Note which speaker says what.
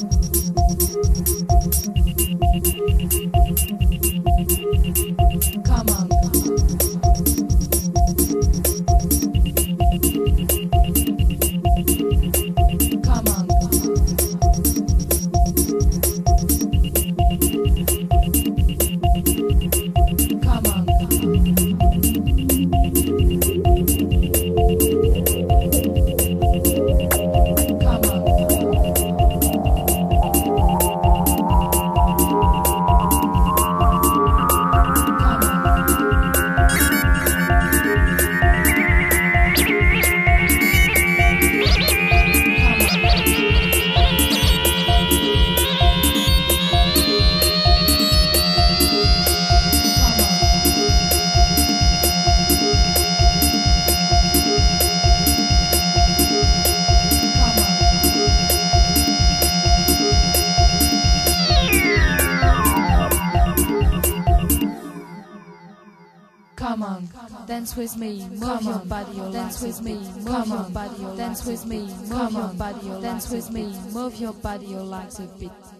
Speaker 1: Thank you. Dance with me, move your body, dance with me, move your body, dance with me, move your body, dance with me, move your body, your legs a bit.